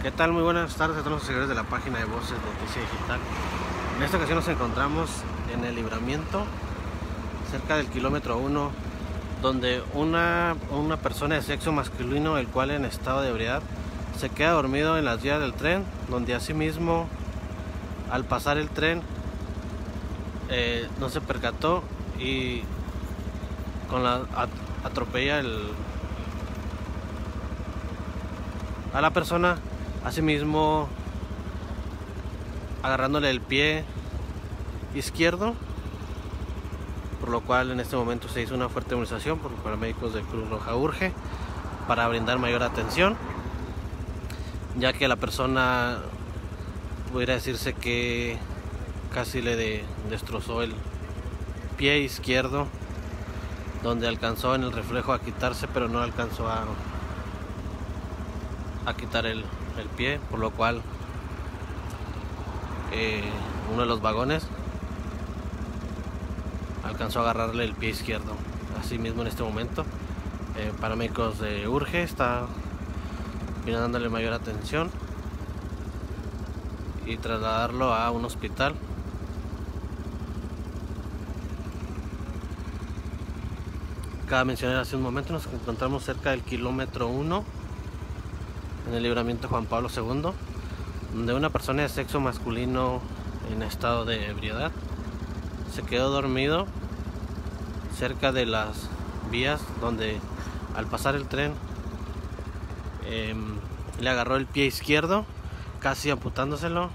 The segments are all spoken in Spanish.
¿Qué tal? Muy buenas tardes a todos los seguidores de la página de Voces Noticia Digital. En esta ocasión nos encontramos en el libramiento, cerca del kilómetro 1, donde una, una persona de sexo masculino, el cual en estado de ebriedad, se queda dormido en las vías del tren, donde asimismo, al pasar el tren, eh, no se percató y con la atropella el, a la persona, asimismo agarrándole el pie izquierdo, por lo cual en este momento se hizo una fuerte movilización por los paramédicos de Cruz Roja Urge para brindar mayor atención, ya que la persona pudiera decirse que casi le destrozó el pie izquierdo, donde alcanzó en el reflejo a quitarse, pero no alcanzó a a quitar el, pie, por lo cual eh, uno de los vagones alcanzó a agarrarle el pie izquierdo. Así mismo en este momento, eh, paramédicos de Urge está dándole mayor atención y trasladarlo a un hospital. Cada mencionar hace un momento nos encontramos cerca del kilómetro 1 en el libramiento Juan Pablo II, donde una persona de sexo masculino en estado de ebriedad se quedó dormido cerca de las vías donde al pasar el tren em, le agarró el pie izquierdo casi amputándoselo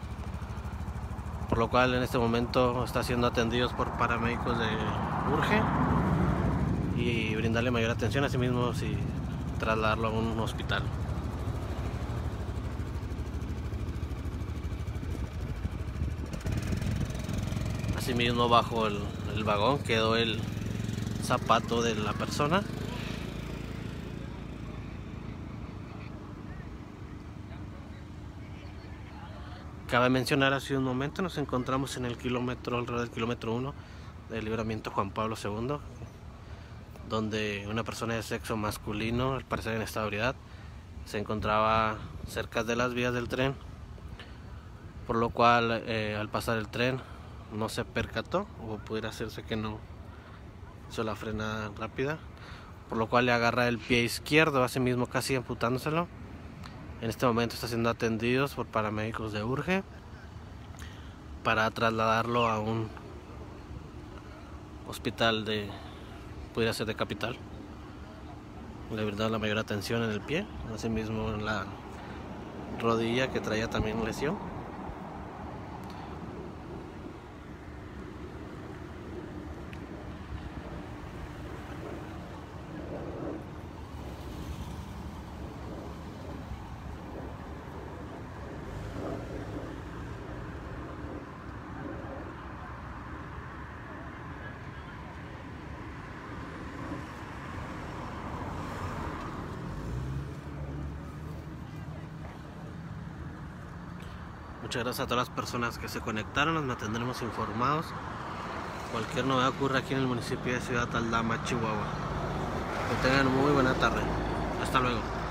por lo cual en este momento está siendo atendidos por paramédicos de Urge y brindarle mayor atención, asimismo si trasladarlo a un hospital. Asimismo bajo el, vagón quedó el zapato de la persona. Cabe mencionar hace un momento nos encontramos en el kilómetro, alrededor del kilómetro 1 del libramiento Juan Pablo II, donde una persona de sexo masculino, al parecer en estabilidad, se encontraba cerca de las vías del tren, por lo cual eh, al pasar el tren no se percató o pudiera hacerse que no hizo la frenada rápida por lo cual le agarra el pie izquierdo así mismo casi amputándoselo en este momento está siendo atendidos por paramédicos de Urge para trasladarlo a un hospital de pudiera ser de capital. Le verdad la mayor atención en el pie así mismo en la rodilla que traía también lesión Muchas gracias a todas las personas que se conectaron, nos mantendremos informados. Cualquier novedad ocurre aquí en el municipio de Ciudad Aldama, Chihuahua. Que tengan muy buena tarde. Hasta luego.